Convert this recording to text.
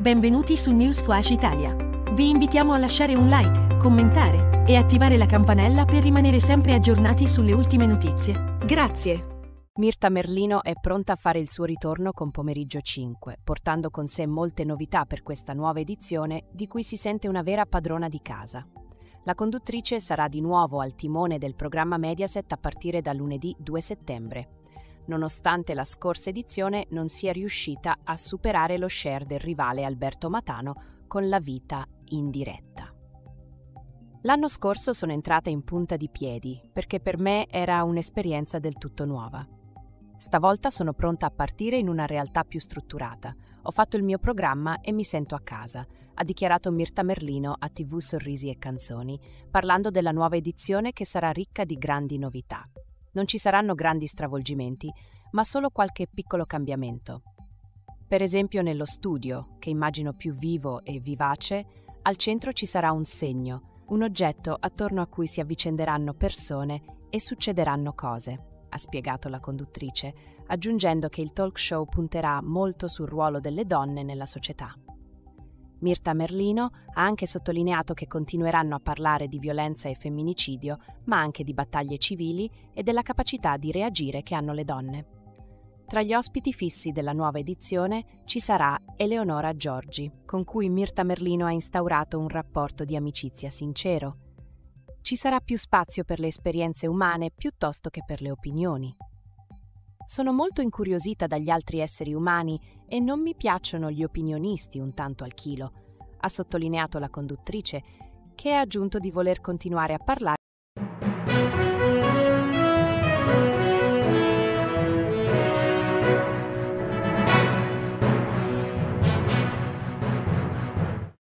Benvenuti su News Flash Italia. Vi invitiamo a lasciare un like, commentare e attivare la campanella per rimanere sempre aggiornati sulle ultime notizie. Grazie. Mirta Merlino è pronta a fare il suo ritorno con Pomeriggio 5, portando con sé molte novità per questa nuova edizione di cui si sente una vera padrona di casa. La conduttrice sarà di nuovo al timone del programma Mediaset a partire da lunedì 2 settembre nonostante la scorsa edizione non sia riuscita a superare lo share del rivale Alberto Matano con la vita in diretta. L'anno scorso sono entrata in punta di piedi perché per me era un'esperienza del tutto nuova. Stavolta sono pronta a partire in una realtà più strutturata. Ho fatto il mio programma e mi sento a casa, ha dichiarato Mirta Merlino a TV Sorrisi e Canzoni, parlando della nuova edizione che sarà ricca di grandi novità. Non ci saranno grandi stravolgimenti, ma solo qualche piccolo cambiamento. Per esempio nello studio, che immagino più vivo e vivace, al centro ci sarà un segno, un oggetto attorno a cui si avvicenderanno persone e succederanno cose, ha spiegato la conduttrice, aggiungendo che il talk show punterà molto sul ruolo delle donne nella società. Mirta Merlino ha anche sottolineato che continueranno a parlare di violenza e femminicidio, ma anche di battaglie civili e della capacità di reagire che hanno le donne. Tra gli ospiti fissi della nuova edizione ci sarà Eleonora Giorgi, con cui Mirta Merlino ha instaurato un rapporto di amicizia sincero. Ci sarà più spazio per le esperienze umane piuttosto che per le opinioni. Sono molto incuriosita dagli altri esseri umani e non mi piacciono gli opinionisti un tanto al chilo, ha sottolineato la conduttrice, che ha aggiunto di voler continuare a parlare